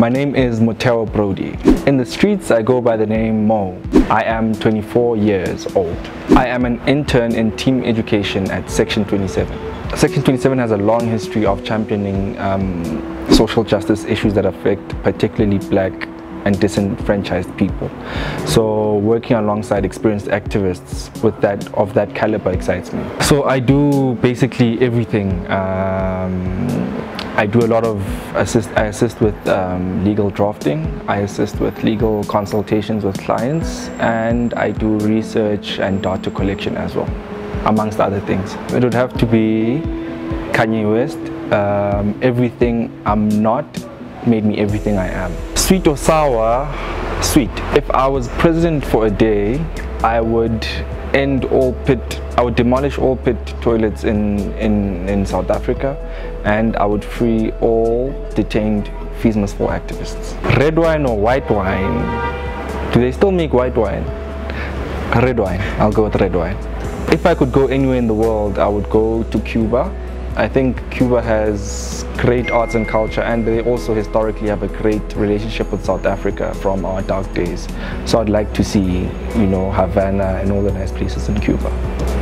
My name is Motheo Brodie. In the streets, I go by the name Mo. I am 24 years old. I am an intern in team education at Section 27. Section 27 has a long history of championing um, social justice issues that affect particularly black and disenfranchised people. So working alongside experienced activists with that of that caliber excites me. So I do basically everything. Um, I do a lot of assist. I assist with um, legal drafting. I assist with legal consultations with clients, and I do research and data collection as well, amongst other things. It would have to be Kanye West. Um, everything I'm not made me everything I am. Sweet or sour? Sweet. If I was president for a day, I would end all pit, I would demolish all pit toilets in, in, in South Africa and I would free all detained Must Fall activists. Red wine or white wine? Do they still make white wine? Red wine. I'll go with red wine. If I could go anywhere in the world, I would go to Cuba. I think Cuba has great arts and culture and they also historically have a great relationship with South Africa from our dark days. So I'd like to see, you know, Havana and all the nice places in Cuba.